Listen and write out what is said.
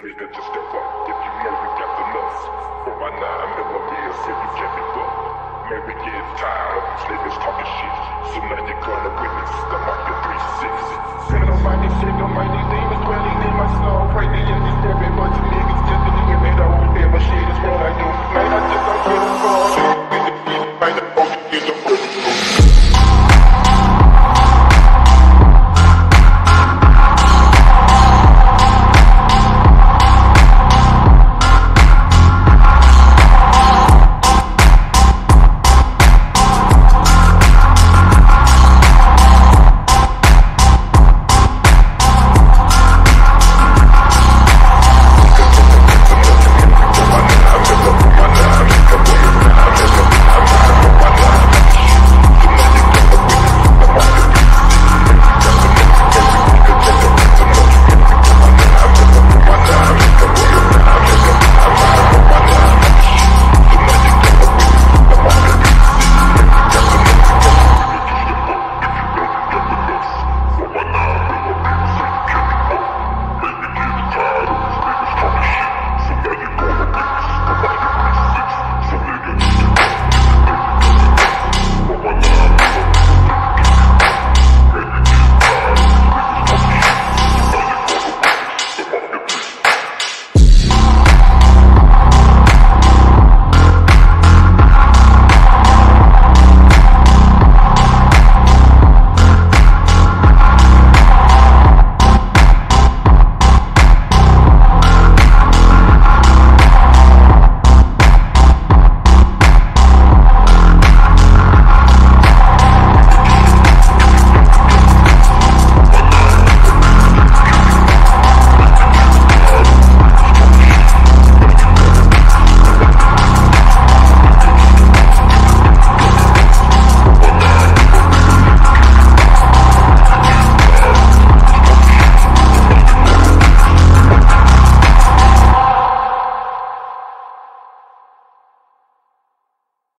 Nigga, just step up if you know you got the nuts. For my nine millimeters, if you can't be fucked. Man, we get tired of these niggas talking shit. So now you're gonna witness the Mafia 3-6. Said almighty shit, almighty demons dwelling